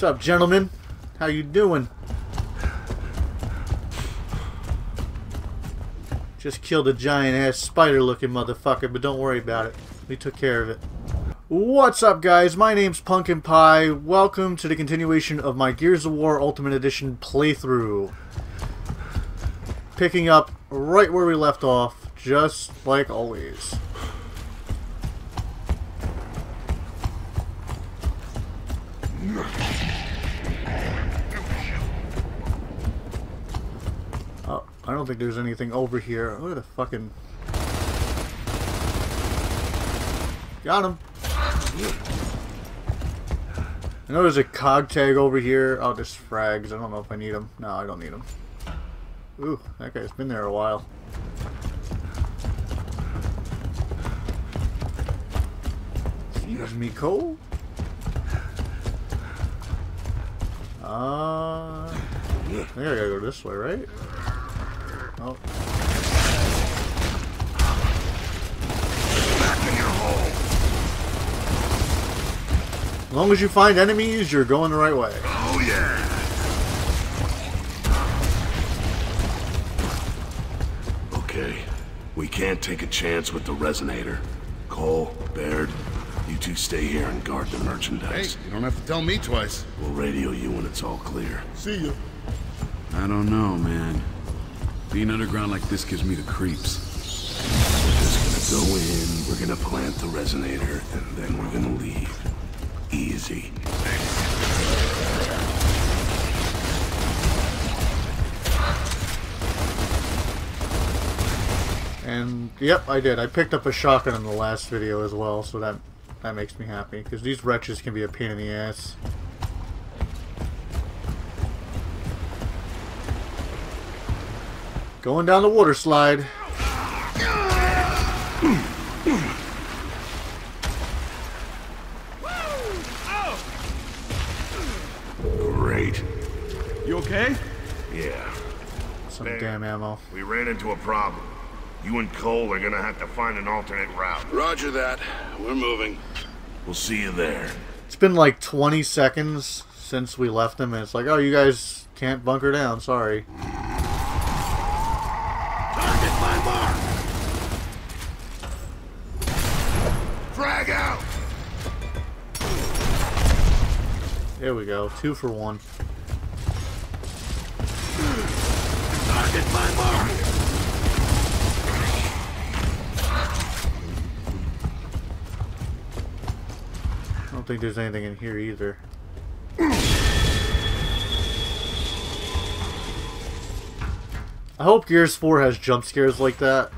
What's up, gentlemen? How you doing? Just killed a giant ass spider looking motherfucker, but don't worry about it. We took care of it. What's up, guys? My name's Punkin Pie. Welcome to the continuation of my Gears of War Ultimate Edition playthrough. Picking up right where we left off, just like always. I don't think there's anything over here. Look at the fucking... Got him! I know there's a cog tag over here. Oh, there's frags. I don't know if I need them. No, I don't need them. Ooh, that guy's been there a while. Excuse me, Cole? Uh, I think I gotta go this way, right? Oh. Back in your hole. As long as you find enemies, you're going the right way. Oh yeah. Okay, we can't take a chance with the resonator. Cole, Baird, you two stay here and guard the merchandise. Hey, merchandise. you don't have to tell me twice. We'll radio you when it's all clear. See you. I don't know, man. Being underground like this gives me the creeps. We're just gonna go in, we're gonna plant the resonator, and then we're gonna leave. Easy. And yep, I did. I picked up a shotgun in the last video as well, so that that makes me happy because these wretches can be a pain in the ass. Going down the water slide. Great. You okay? Yeah. Some Man. damn ammo. We ran into a problem. You and Cole are gonna have to find an alternate route. Roger that. We're moving. We'll see you there. It's been like 20 seconds since we left them, and it's like, oh, you guys can't bunker down. Sorry. Go. Two for one. Target my mark. I don't think there's anything in here either. I hope Gears 4 has jump scares like that.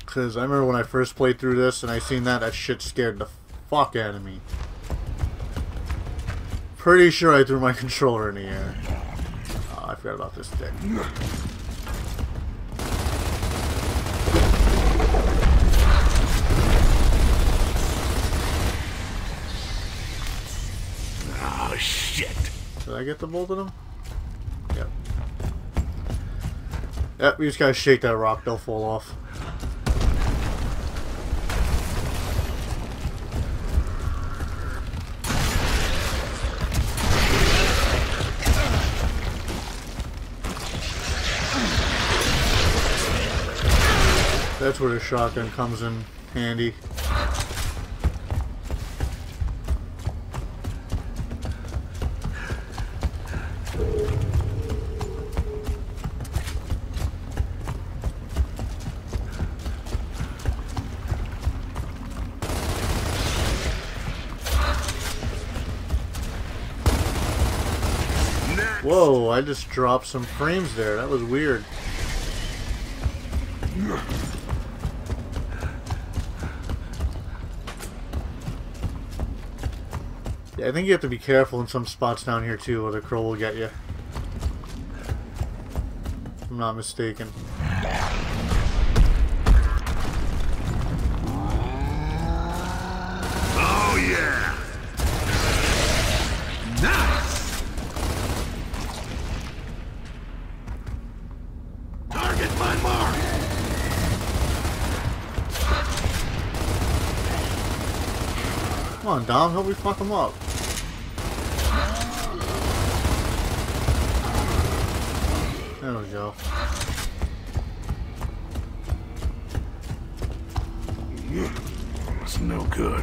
Because I remember when I first played through this and I seen that, that shit scared the fuck out of me. Pretty sure I threw my controller in the air. Oh, I forgot about this stick. Oh, ah, shit. Did I get the bolt of them? Yep. Yep, we just gotta shake that rock, they'll fall off. That's where the shotgun comes in handy. Whoa, I just dropped some frames there. That was weird. Yeah, I think you have to be careful in some spots down here too, or the crow will get you. If I'm not mistaken. Oh, yeah. Nice. Target my mark. Come on, Dom, help me fuck him up. There we go. It's no good.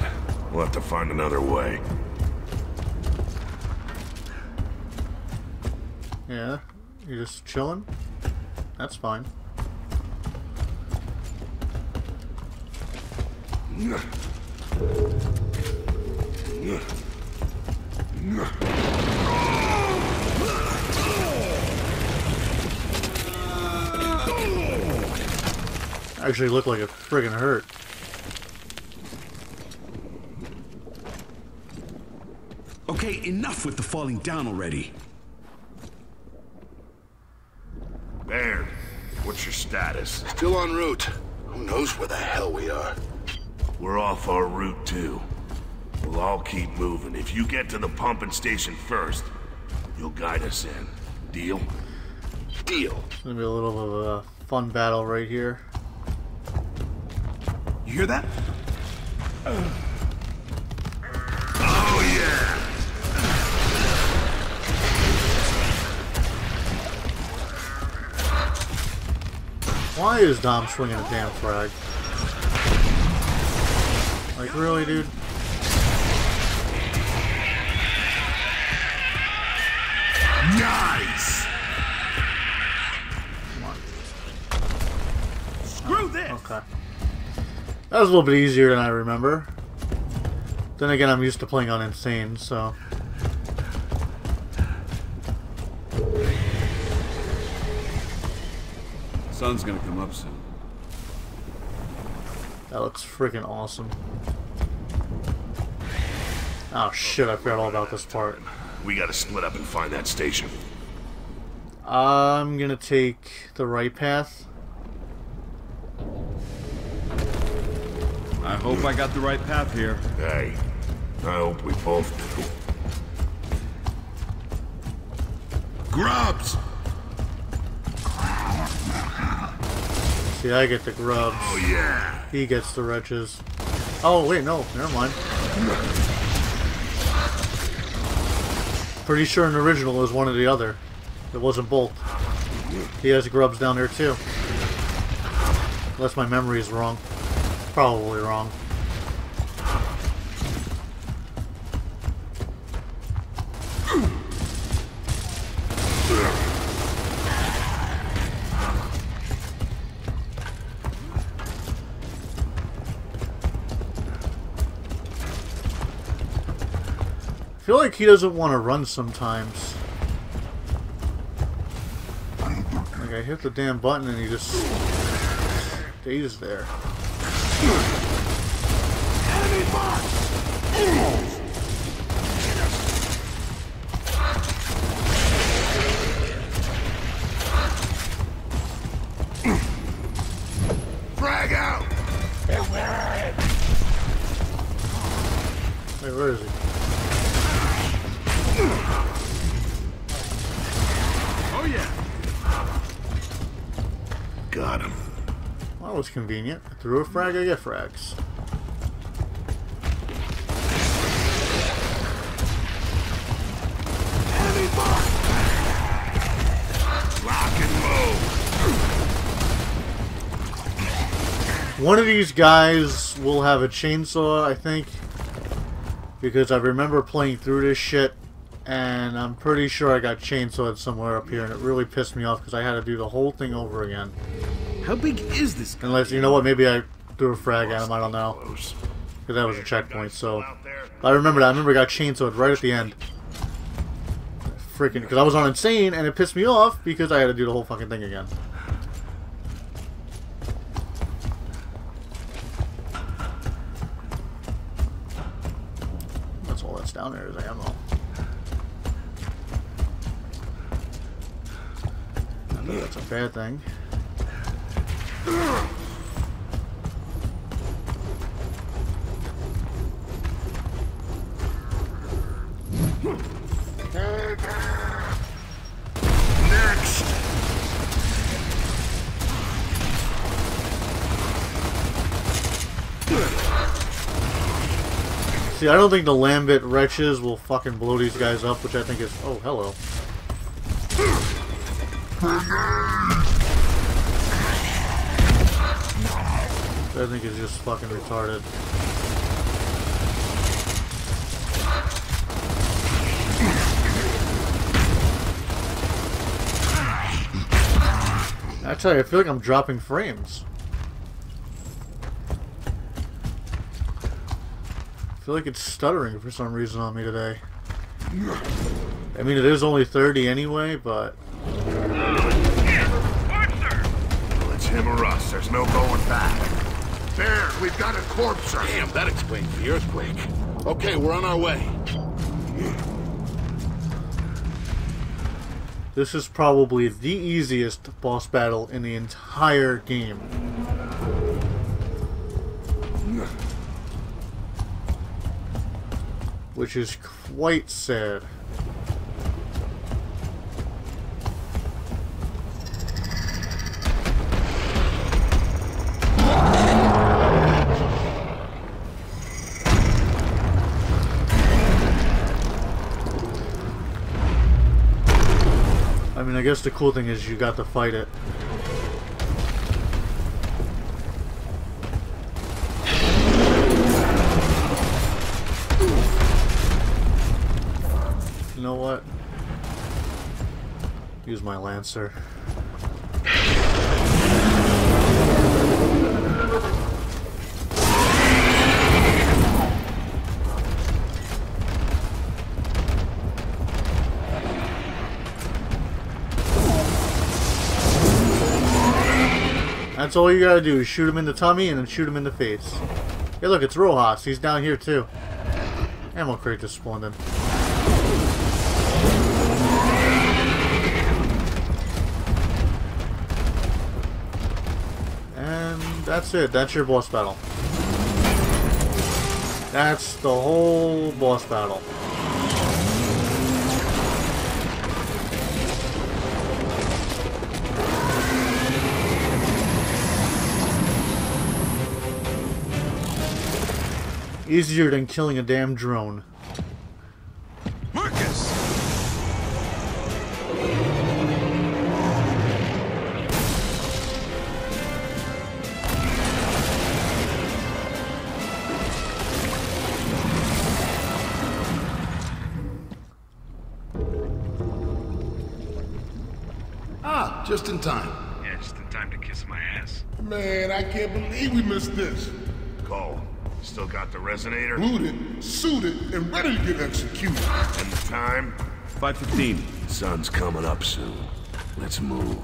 We'll have to find another way. Yeah, you're just chilling? That's fine. Actually look like it friggin' hurt. Okay, enough with the falling down already. Baird, what's your status? Still en route. Who knows where the hell we are? We're off our route too. We'll all keep moving. If you get to the pumping station first, you'll guide us in. Deal? Deal. It's gonna be a little of a fun battle right here. Hear that? Oh yeah! Why is Dom swinging a damn frag? Like, really, dude? Nice! Screw this! Okay. That was a little bit easier than I remember. Then again, I'm used to playing on Insane, so... Sun's gonna come up soon. That looks freaking awesome. Oh shit, I forgot all about this part. We gotta split up and find that station. I'm gonna take the right path. I hope I got the right path here. Hey, I hope we both do. Grubs! See, I get the grubs. Oh yeah! He gets the wretches. Oh, wait, no. Never mind. Pretty sure an original was one or the other. It wasn't both. He has grubs down there, too. Unless my memory is wrong. Probably wrong. I feel like he doesn't want to run sometimes. Like I hit the damn button and he just stays there. Enemy mark! Frag out! Wait, where is he? Oh yeah! Got him. Well, that was convenient. I threw a frag, I get frags. One of these guys will have a chainsaw, I think. Because I remember playing through this shit, and I'm pretty sure I got chainsawed somewhere up here, and it really pissed me off because I had to do the whole thing over again. How big is this? Unless, you know what, maybe I threw a frag at him, I don't know. Because that was a checkpoint, so... I remember that. I remember I got chainsawed right at the end. Freaking, because I was on Insane, and it pissed me off because I had to do the whole fucking thing again. That's all that's down there is ammo. That's a bad thing. See, I don't think the Lambent wretches will fucking blow these guys up, which I think is... Oh, hello. I think is just fucking retarded. I tell you, I feel like I'm dropping frames. I feel like it's stuttering for some reason on me today. I mean, it is only 30 anyway, but it's him or us. There's no going back. There, we've got a corpse. sir. Damn, that explains the earthquake. Okay, we're on our way. this is probably the easiest boss battle in the entire game. Which is quite sad. Guess the cool thing is you got to fight it. You know what? Use my Lancer. That's all you gotta do is shoot him in the tummy and then shoot him in the face. Hey look, it's Rojas. He's down here too. Ammo crate just spawned in. And that's it. That's your boss battle. That's the whole boss battle. Easier than killing a damn drone. Marcus! Ah, just in time. Yeah, just in time to kiss my ass. Man, I can't believe we missed this. Cole, still got the resonator? Looted, suited, and ready to get executed. And the time? 515. Sun's coming up soon. Let's move.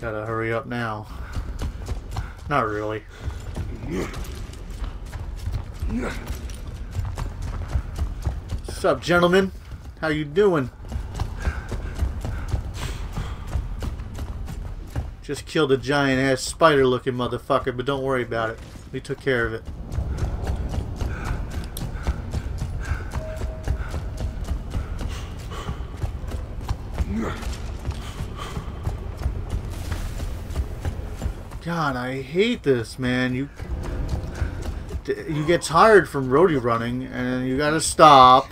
Gotta hurry up now. Not really. What's up, gentlemen? How you doing? Just killed a giant ass spider looking motherfucker, but don't worry about it. We took care of it. God, I hate this, man. You you get tired from roadie running, and you gotta stop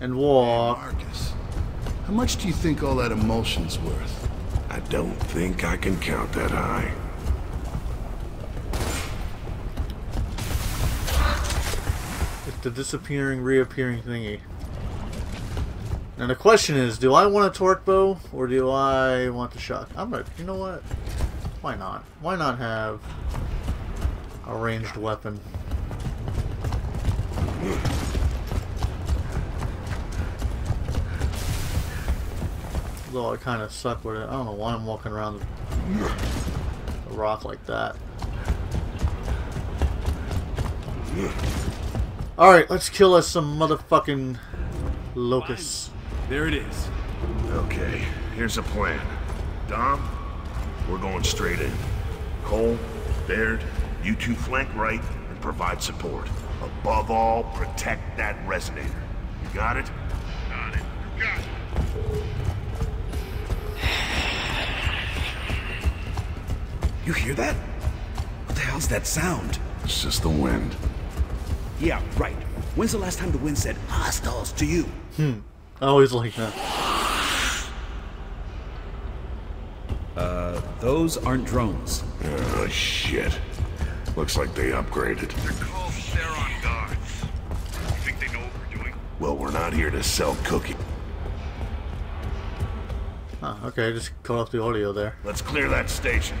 and walk. Marcus, how much do you think all that imulsion's worth? I don't think I can count that high. It's the disappearing, reappearing thingy. And the question is, do I want a torque bow or do I want the shot? I'm gonna, you know what? Why not? Why not have a ranged weapon? Though I kind of suck with it. I don't know why I'm walking around a rock like that. Alright, let's kill us some motherfucking locusts. There it is. Okay, here's a plan. Dom, we're going straight in. Cole, Baird, you two flank right and provide support. Above all, protect that resonator. You got it? Got it. Got it. You hear that? What the hell's that sound? It's just the wind. Yeah, right. When's the last time the wind said hostiles to you? Hmm. I always like that. Uh, those aren't drones. Oh, shit. Looks like they upgraded. They're called Theron guards. You think they know what we're doing? Well, we're not here to sell cookies. Ah, okay, just cut off the audio there. Let's clear that station.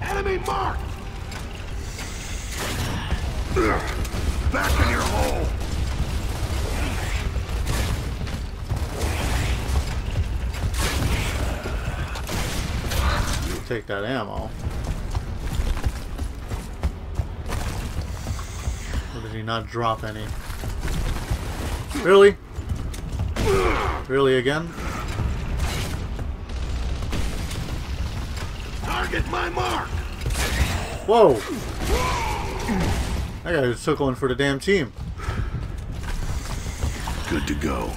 Enemy mark! Back in your hole! Take that ammo. Or did he not drop any? Really? Really again? Target my mark! Whoa! That guy took one for the damn team. Good to go.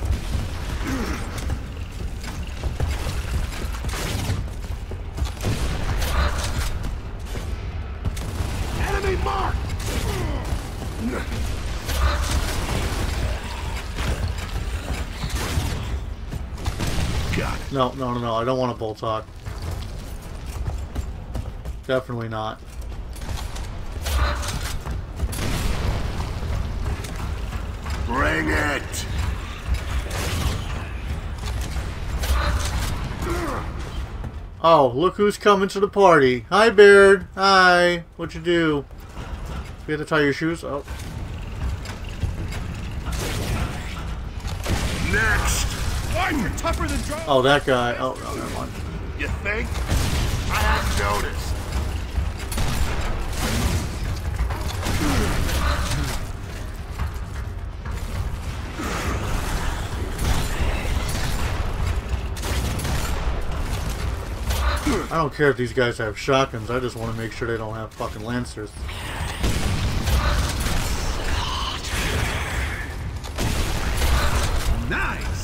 No, no, no, no. I don't want a Boltok. Definitely not. Bring it! Oh, look who's coming to the party. Hi, Baird. Hi. What'd you do? You have to tie your shoes? Oh. Next! Why? You're tougher than drones. Oh, that guy. Oh, no, never mind. You think? I haven't noticed. I don't care if these guys have shotguns. I just want to make sure they don't have fucking lancers. Nice.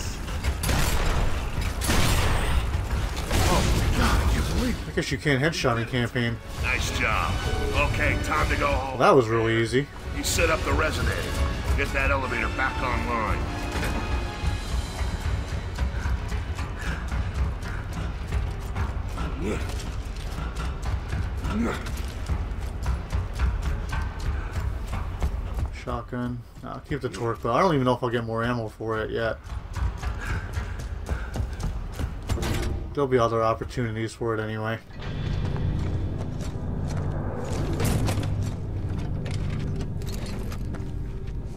I guess you can't headshot in campaign. Nice job. Okay, time to go home. Well, that was really easy. You set up the resonator. Get that elevator back online. Shotgun. I'll keep the torque, but I don't even know if I'll get more ammo for it yet. There'll be other opportunities for it anyway.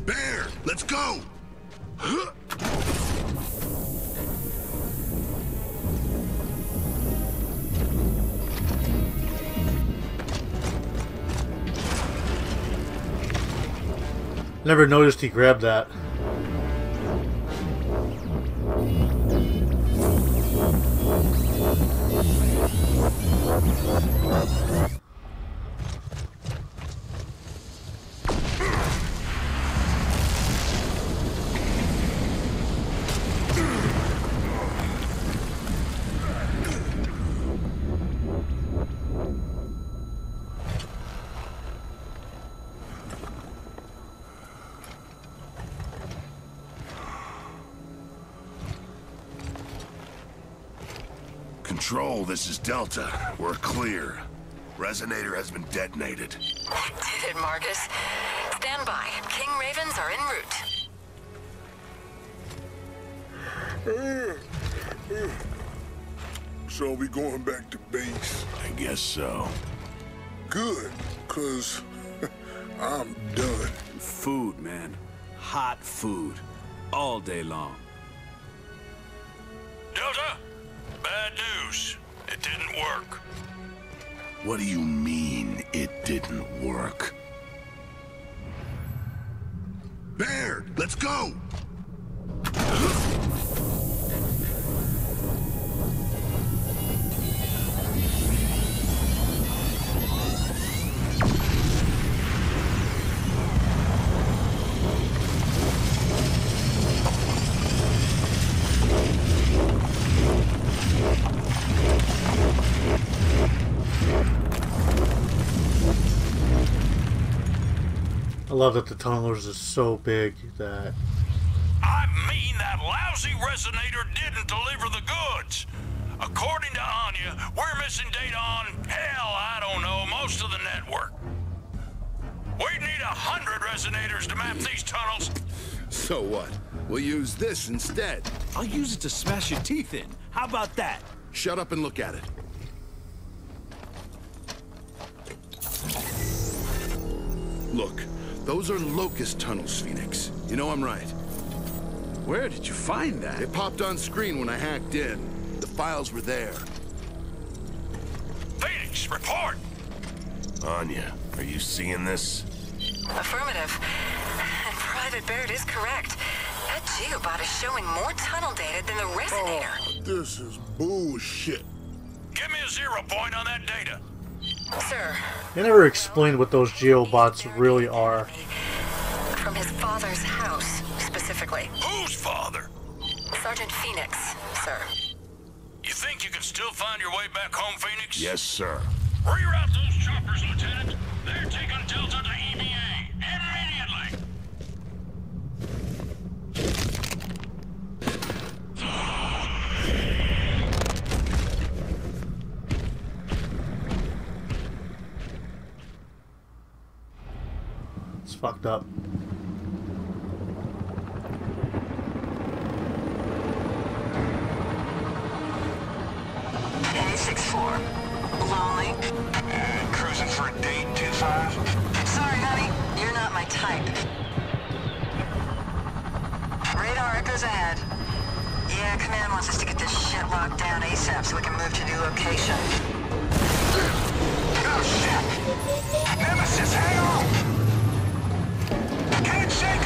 Baird, let's go! Never noticed he grabbed that. Let's Control, this is Delta. We're clear. Resonator has been detonated. Did it, Marcus? Stand by. King Ravens are en route. So we going back to base? I guess so. Good, cause I'm done. Food, man. Hot food. All day long. It didn't work. What do you mean it didn't work? Baird, let's go! Love that the tunnelers is so big that I mean that lousy resonator didn't deliver the goods. According to Anya, we're missing data on, hell, I don't know, most of the network. We need a hundred resonators to map these tunnels. So what? We'll use this instead. I'll use it to smash your teeth in. How about that? Shut up and look at it. Look, those are locust tunnels, Fenix. You know I'm right. Where did you find that? It popped on screen when I hacked in. The files were there. Fenix, report. Anya, are you seeing this? Affirmative. And Private Baird is correct. That geobot is showing more tunnel data than the resonator. Oh, this is bullshit. Give me a zero point on that data. Sir, they never explained what those geobots really are. from his father's house, specifically. Whose father? Sergeant Fenix, sir. You think you can still find your way back home, Fenix? Yes, sir. Reroute those choppers, Lieutenant. They're taking Delta to EBA. Immediately. It's fucked up. A64. Lonely. Uh, cruising for a date, 2-5? Sorry, honey. You're not my type. Radar echoes ahead. Yeah, Command wants us to get this shit locked down ASAP so we can move to new location. Oh, shit! Nemesis, hang on! Can't shake him! Gun one, take him down! We're landing now! I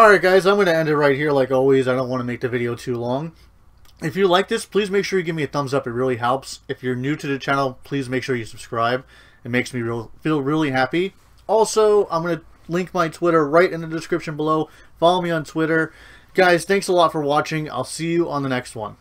Alright guys, I'm going to end it right here like always. I don't want to make the video too long. If you like this, please make sure you give me a thumbs up. It really helps. If you're new to the channel, please make sure you subscribe. It makes me real, feel really happy. Also, I'm going to link my Twitter right in the description below. Follow me on Twitter. Guys, thanks a lot for watching. I'll see you on the next one.